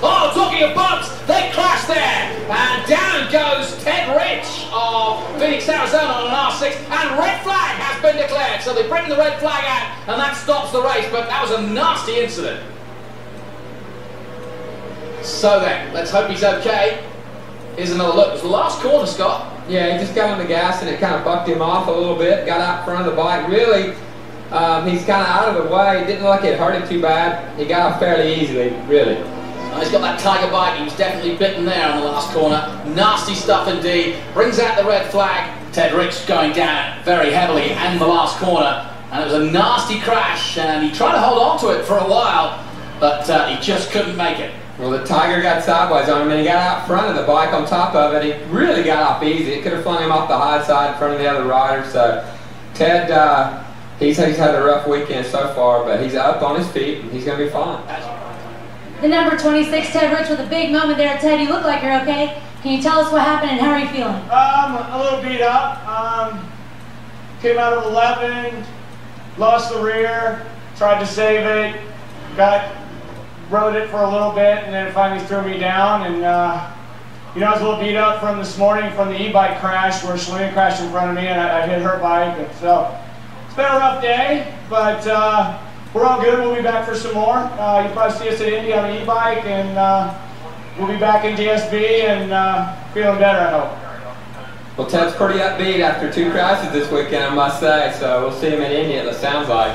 Oh, talking of bumps, they crash there. And down goes Ted Rich of Phoenix, Arizona on an R6. And red flag has been declared. So they bring the red flag out, and that stops the race. But that was a nasty incident. So then, let's hope he's okay. Here's another look. It was the last corner, Scott. Yeah, he just got on the gas and it kind of bucked him off a little bit. Got out front of the bike. Really, um, he's kind of out of the way. Didn't look like it hurt him too bad. He got off fairly easily, really. Oh, he's got that tiger bite. He was definitely bitten there on the last corner. Nasty stuff indeed. Brings out the red flag. Ted Rich going down very heavily in the last corner. And it was a nasty crash. And he tried to hold on to it for a while, but uh, he just couldn't make it. Well, the Tiger got sideways on him and he got out front of the bike on top of it. He really got off easy. It could have flung him off the high side in front of the other riders. So Ted, uh, he's, he's had a rough weekend so far, but he's up on his feet and he's going to be fine. The number 26, Ted Rich, with a big moment there. Ted, you look like you're okay. Can you tell us what happened and how are you feeling? Um, a little beat up. Um, came out of 11, lost the rear, tried to save it, got rode it for a little bit, and then finally threw me down. And uh, you know, I was a little beat up from this morning from the e-bike crash where Shelina crashed in front of me, and I, I hit her bike. And so it's been a rough day, but uh, we're all good. We'll be back for some more. Uh, you'll probably see us at Indy on the e-bike, and uh, we'll be back in DSB and uh, feeling better, I hope. Well, Ted's pretty upbeat after two crashes this weekend, I must say. So we'll see him at Indy, it sounds like.